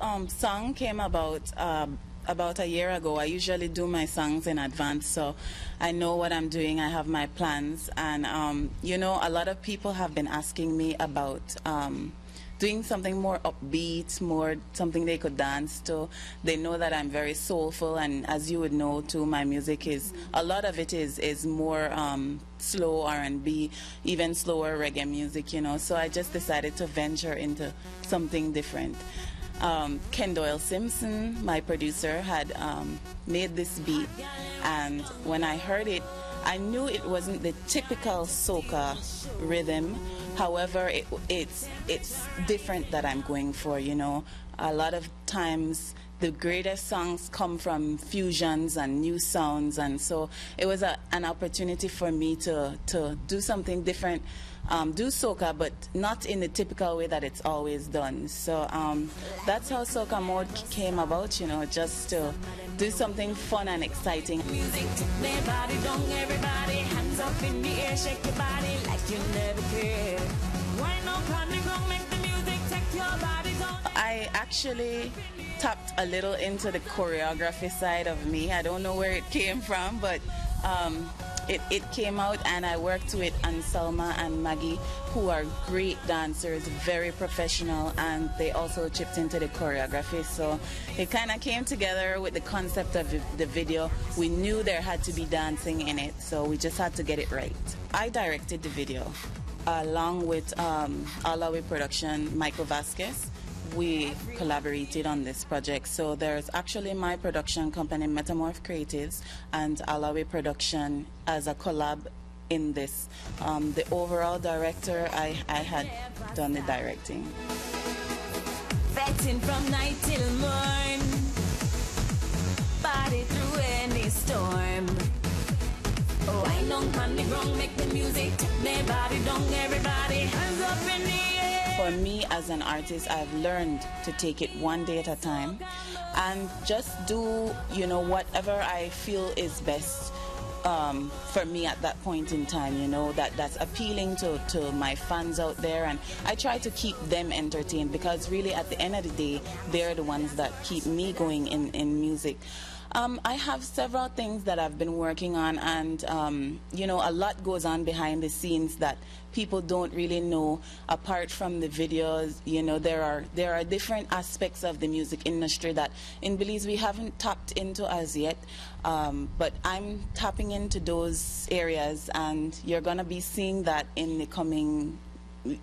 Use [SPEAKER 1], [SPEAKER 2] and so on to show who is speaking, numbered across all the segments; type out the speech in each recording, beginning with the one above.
[SPEAKER 1] um, song came about um, about a year ago. I usually do my songs in advance, so I know what I'm doing. I have my plans, and um, you know, a lot of people have been asking me about um, doing something more upbeat, more something they could dance to. They know that I'm very soulful, and as you would know too, my music is a lot of it is is more um, slow R&B, even slower reggae music, you know. So I just decided to venture into something different. Um, Ken Doyle Simpson, my producer, had um, made this beat, and when I heard it, I knew it wasn't the typical soca rhythm. However, it, it's it's different that I'm going for. You know, a lot of times the greatest songs come from fusions and new sounds, and so it was a, an opportunity for me to to do something different um, do soca, but not in the typical way that it's always done. So um, that's how soca mode came about, you know, just to do something fun and exciting. Music, actually tapped a little into the choreography side of me. I don't know where it came from, but um, it, it came out and I worked with Anselma and Maggie who are great dancers, very professional and they also chipped into the choreography so it kind of came together with the concept of the video. We knew there had to be dancing in it so we just had to get it right. I directed the video along with um, Alawi Production, Michael Vasquez we collaborated on this project. So there's actually my production company, Metamorph Creatives, and Alawi Production as a collab in this. Um, the overall director, I, I had done the directing. from night till morn, body through any storm. Oh, I make the music, body, don't everybody, hands up in the for me as an artist, I've learned to take it one day at a time and just do, you know, whatever I feel is best um, for me at that point in time, you know, that, that's appealing to, to my fans out there. And I try to keep them entertained because really at the end of the day, they're the ones that keep me going in, in music. Um, I have several things that I've been working on, and um, you know, a lot goes on behind the scenes that people don't really know. Apart from the videos, you know, there are there are different aspects of the music industry that in Belize we haven't tapped into as yet. Um, but I'm tapping into those areas, and you're gonna be seeing that in the coming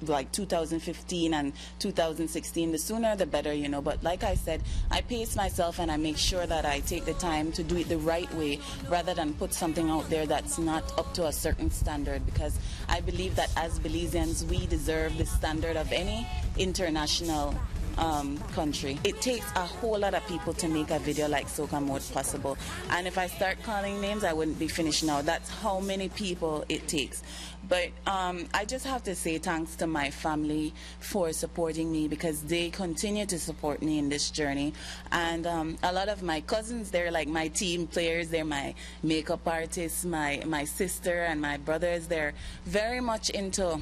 [SPEAKER 1] like 2015 and 2016 the sooner the better you know. But like i said i pace myself and i make sure that i take the time to do it the right way rather than put something out there that's not up to a certain standard. Because i believe that as belizeans we deserve the standard of any international um, country. It takes a whole lot of people to make a video like Soca Mode possible. And if I start calling names, I wouldn't be finished now. That's how many people it takes. But um, I just have to say thanks to my family for supporting me because they continue to support me in this journey. And um, a lot of my cousins, they're like my team players, they're my makeup artists, my, my sister and my brothers, they're very much into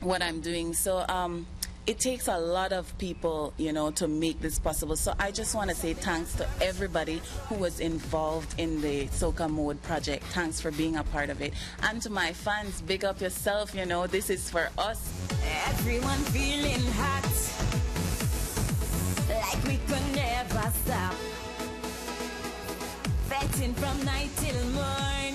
[SPEAKER 1] what I'm doing. So um, it takes a lot of people, you know, to make this possible. So I just want to say thanks to everybody who was involved in the Soca Mode project. Thanks for being a part of it. And to my fans, big up yourself, you know, this is for us. Everyone feeling hot, like we could never stop. Betting from night till morn.